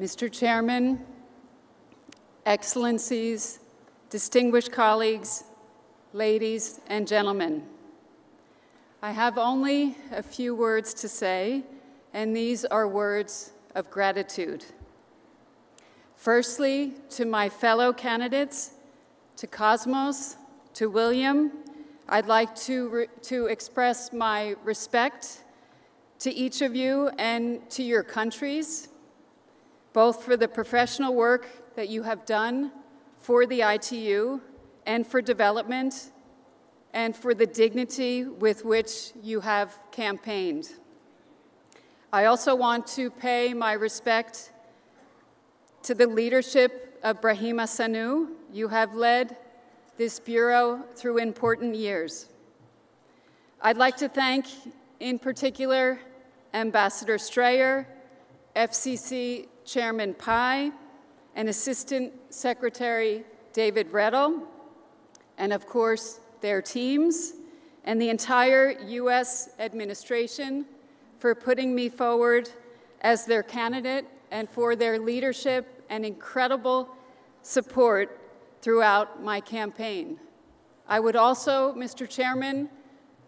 Mr. Chairman, Excellencies, distinguished colleagues, ladies and gentlemen. I have only a few words to say, and these are words of gratitude. Firstly, to my fellow candidates, to Cosmas, to William, I'd like to, to express my respect to each of you and to your countries, both for the professional work that you have done for the ITU and for development and for the dignity with which you have campaigned. I also want to pay my respect to the leadership of Brahima Sanou. You have led this Bureau through important years. I'd like to thank, in particular, Ambassador Strayer, FCC Chairman Pai, and Assistant Secretary David Redl, and of course, their teams, and the entire U.S. administration for putting me forward as their candidate and for their leadership and incredible support throughout my campaign. I would also, Mr. Chairman,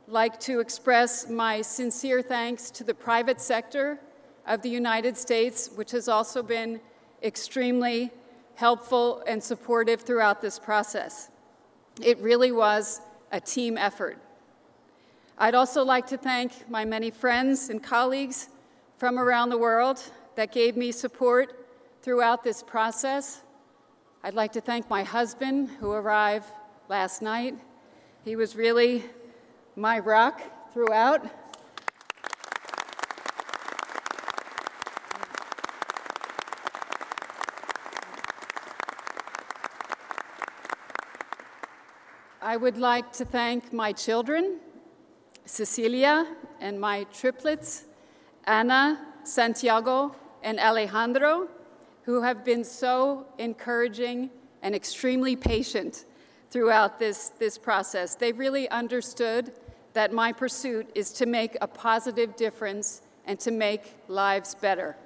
like to express my sincere thanks to the private sector of the United States, which has also been extremely helpful and supportive throughout this process. It really was a team effort. I'd also like to thank my many friends and colleagues from around the world that gave me support throughout this process. I'd like to thank my husband who arrived last night. He was really my rock throughout. I would like to thank my children, Cecilia, and my triplets, Anna, Santiago, and Alejandro, who have been so encouraging and extremely patient throughout this, this process. They really understood that my pursuit is to make a positive difference and to make lives better.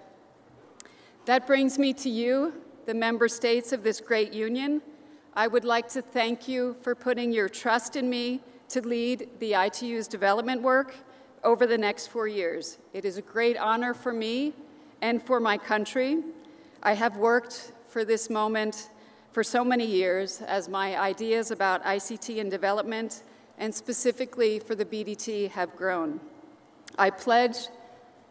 That brings me to you, the member states of this great union, I would like to thank you for putting your trust in me to lead the ITU's development work over the next four years. It is a great honor for me and for my country. I have worked for this moment for so many years as my ideas about ICT and development and specifically for the BDT have grown. I pledge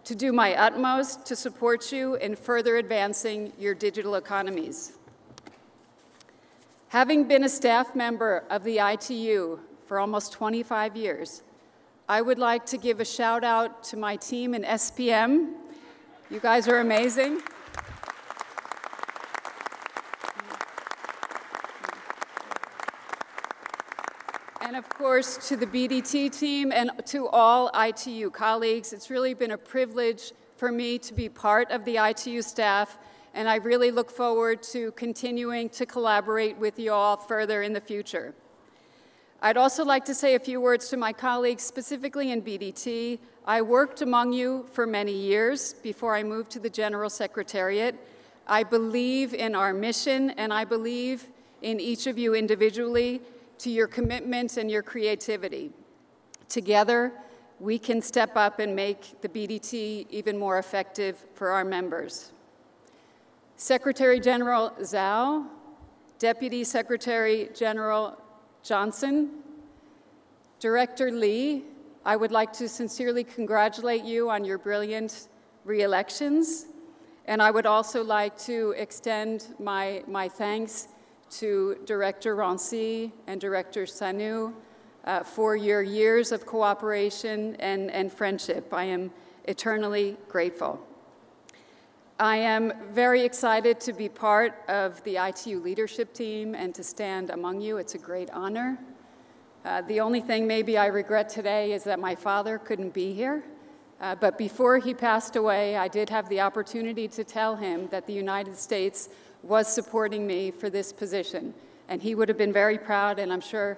to do my utmost to support you in further advancing your digital economies. Having been a staff member of the ITU for almost 25 years, I would like to give a shout out to my team in SPM. You guys are amazing. And of course, to the BDT team and to all ITU colleagues, it's really been a privilege for me to be part of the ITU staff and I really look forward to continuing to collaborate with you all further in the future. I'd also like to say a few words to my colleagues, specifically in BDT. I worked among you for many years before I moved to the General Secretariat. I believe in our mission, and I believe in each of you individually to your commitment and your creativity. Together, we can step up and make the BDT even more effective for our members. Secretary General Zhao, Deputy Secretary General Johnson, Director Lee, I would like to sincerely congratulate you on your brilliant re-elections. And I would also like to extend my, my thanks to Director Rancy and Director Sanou uh, for your years of cooperation and, and friendship. I am eternally grateful. I am very excited to be part of the ITU leadership team and to stand among you. It's a great honor. Uh, the only thing maybe I regret today is that my father couldn't be here. Uh, but before he passed away, I did have the opportunity to tell him that the United States was supporting me for this position. And he would have been very proud, and I'm sure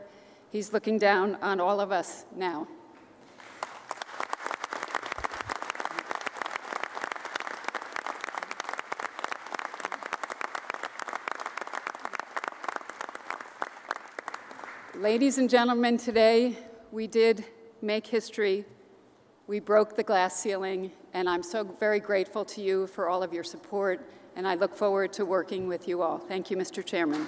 he's looking down on all of us now. Ladies and gentlemen, today we did make history. We broke the glass ceiling, and I'm so very grateful to you for all of your support, and I look forward to working with you all. Thank you, Mr. Chairman.